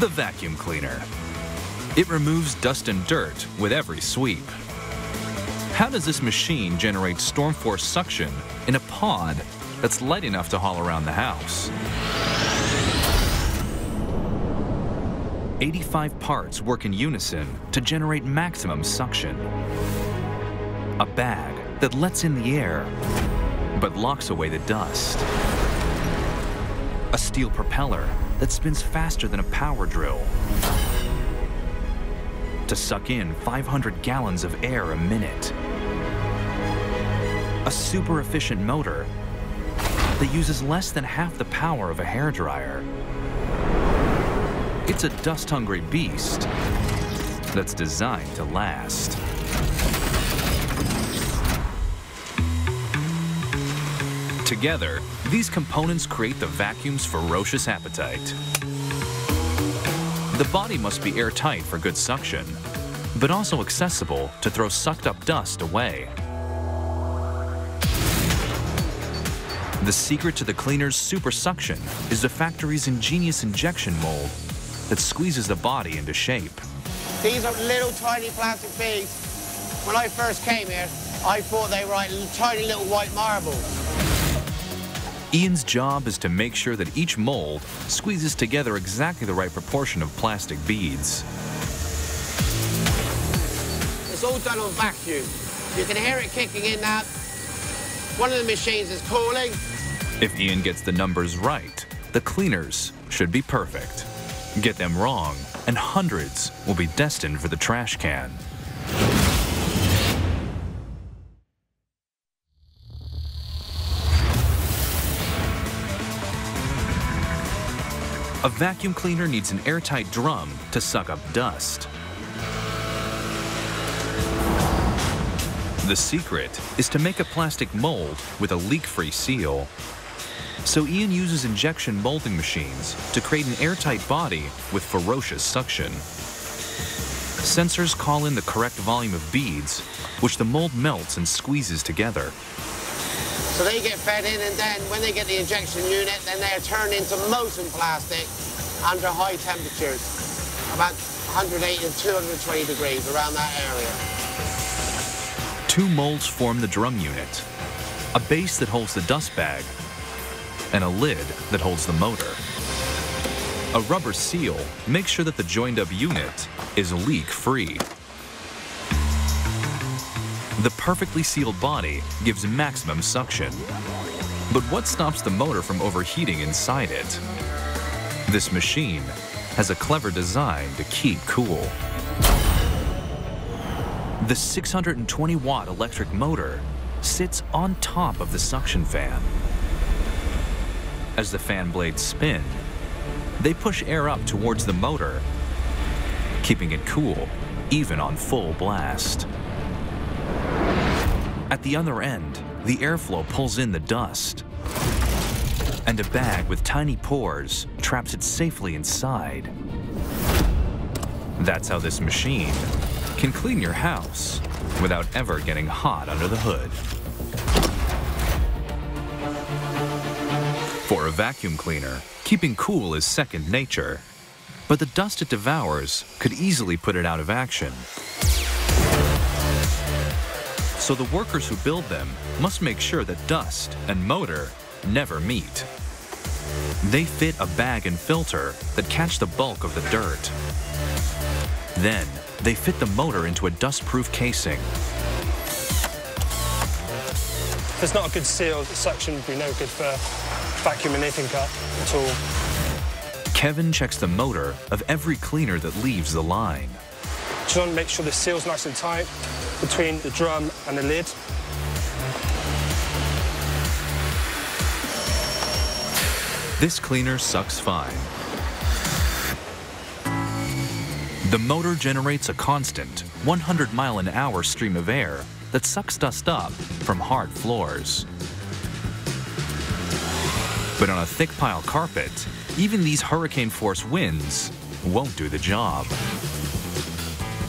the vacuum cleaner. It removes dust and dirt with every sweep. How does this machine generate storm force suction in a pod that's light enough to haul around the house? 85 parts work in unison to generate maximum suction. A bag that lets in the air, but locks away the dust. A steel propeller that spins faster than a power drill to suck in 500 gallons of air a minute. A super efficient motor that uses less than half the power of a hairdryer. It's a dust-hungry beast that's designed to last. Together, these components create the vacuum's ferocious appetite. The body must be airtight for good suction, but also accessible to throw sucked up dust away. The secret to the cleaner's super suction is the factory's ingenious injection mold that squeezes the body into shape. These are little tiny plastic beads. When I first came here, I thought they were like tiny little white marbles. Ian's job is to make sure that each mold squeezes together exactly the right proportion of plastic beads. It's all done on vacuum. You can hear it kicking in now. One of the machines is calling. If Ian gets the numbers right, the cleaners should be perfect. Get them wrong, and hundreds will be destined for the trash can. A vacuum cleaner needs an airtight drum to suck up dust. The secret is to make a plastic mold with a leak-free seal. So Ian uses injection molding machines to create an airtight body with ferocious suction. Sensors call in the correct volume of beads, which the mold melts and squeezes together. So they get fed in, and then when they get the injection unit, then they're turned into molten plastic under high temperatures, about 180 to 220 degrees, around that area. Two molds form the drum unit, a base that holds the dust bag, and a lid that holds the motor. A rubber seal makes sure that the joined-up unit is leak-free. The perfectly sealed body gives maximum suction. But what stops the motor from overheating inside it? This machine has a clever design to keep cool. The 620 watt electric motor sits on top of the suction fan. As the fan blades spin, they push air up towards the motor, keeping it cool even on full blast. At the other end, the airflow pulls in the dust, and a bag with tiny pores traps it safely inside. That's how this machine can clean your house without ever getting hot under the hood. For a vacuum cleaner, keeping cool is second nature, but the dust it devours could easily put it out of action. So the workers who build them must make sure that dust and motor never meet. They fit a bag and filter that catch the bulk of the dirt. Then, they fit the motor into a dust-proof casing. If there's not a good seal, the suction would be no good for vacuuming anything up at all. Kevin checks the motor of every cleaner that leaves the line. Just want to make sure the seal's nice and tight between the drum and the lid. This cleaner sucks fine. The motor generates a constant 100 mile an hour stream of air that sucks dust up from hard floors. But on a thick pile carpet, even these hurricane force winds won't do the job.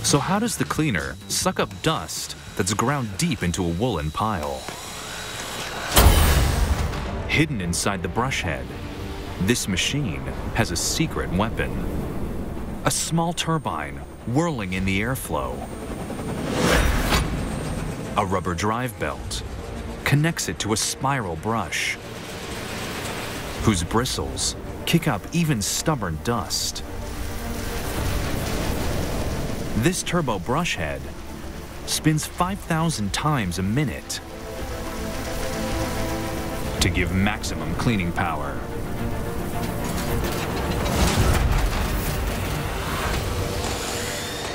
So how does the cleaner suck up dust that's ground deep into a woolen pile? Hidden inside the brush head, this machine has a secret weapon. A small turbine whirling in the airflow. A rubber drive belt connects it to a spiral brush whose bristles kick up even stubborn dust. This turbo brush head spins 5,000 times a minute to give maximum cleaning power.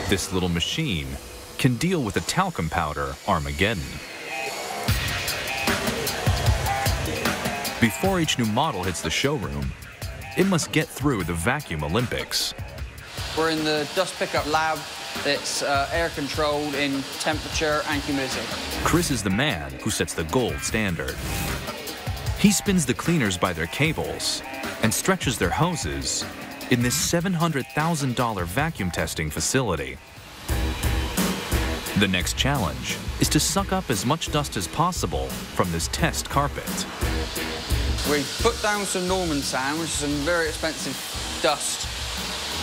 This little machine can deal with a talcum powder Armageddon. Before each new model hits the showroom, it must get through the Vacuum Olympics. We're in the dust pickup lab that's uh, air controlled in temperature and humidity. Chris is the man who sets the gold standard. He spins the cleaners by their cables and stretches their hoses in this $700,000 vacuum testing facility. The next challenge is to suck up as much dust as possible from this test carpet. We put down some Norman sand, which is some very expensive dust,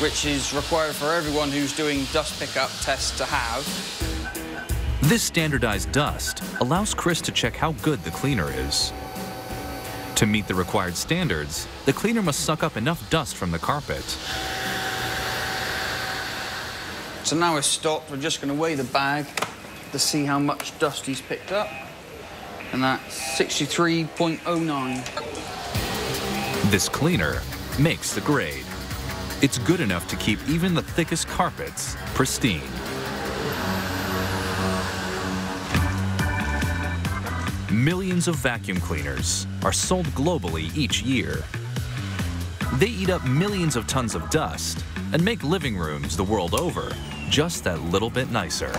which is required for everyone who's doing dust pickup tests to have. This standardized dust allows Chris to check how good the cleaner is. To meet the required standards, the cleaner must suck up enough dust from the carpet. So now we're stopped, we're just going to weigh the bag to see how much dust he's picked up. And that's 63.09. This cleaner makes the grade. It's good enough to keep even the thickest carpets pristine. Millions of vacuum cleaners are sold globally each year. They eat up millions of tons of dust and make living rooms the world over just that little bit nicer.